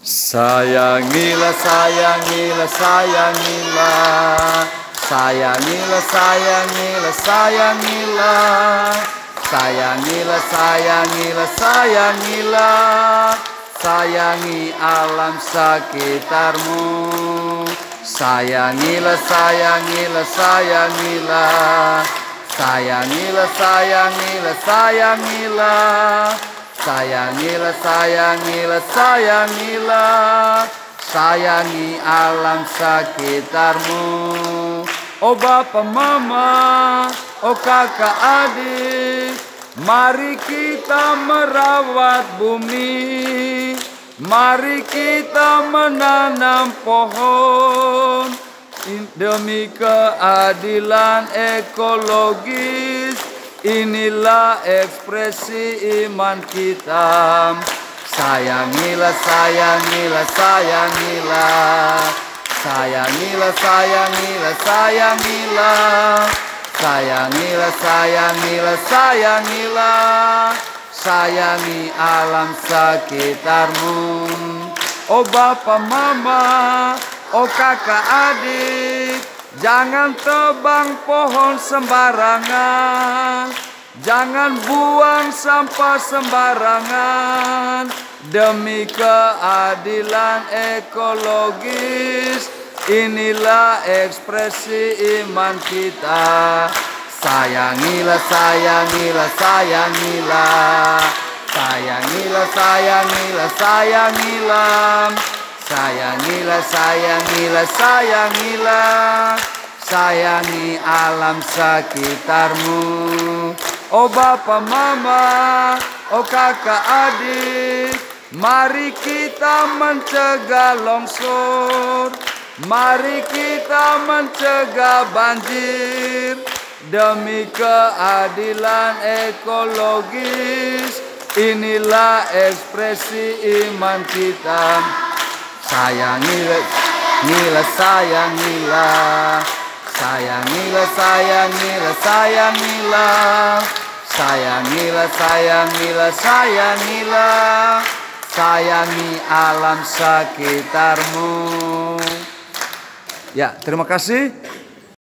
Sayangilah, sayangilah, sayangilah. Sayangilah, sayangilah, sayangilah. Sayangilah, sayangilah, sayangilah. Sayangi alam sekitarmu. Sayangilah, sayangilah, sayangilah. Sayangilah, sayangilah, sayangilah Sayangilah, sayangilah, sayangilah. Sayangi alam sekitarmu. Oh Bapak Mama, oh kakak adik Mari kita merawat bumi. Mari kita menanam pohon. Demi keadilan ekologis Inilah ekspresi iman kita. Sayangilah, sayangilah, sayangilah. Sayangilah, sayangilah, sayangilah. Sayangilah, sayangilah, sayangilah. Sayangi alam sekitarmu. Oh Bapak Mama, oh kakak adik Jangan tebang pohon sembarangan. Jangan buang sampah sembarangan. Demi keadilan ekologis Inilah ekspresi iman kita. Sayangilah, sayangilah, sayangilah. Sayangilah, sayangilah, sayangilah Sayangilah, sayangilah, sayangilah. Sayangi alam sekitarmu. Oh Bapak Mama, oh kakak adik. Mari kita mencegah longsor. Mari kita mencegah banjir. Demi keadilan ekologis Inilah ekspresi iman kita Sayangilah, sayangilah, sayangilah. Sayangilah, sayangilah, sayangilah. Sayangilah, sayangilah, sayangilah. Sayangi alam sekitarmu. Ya, terima kasih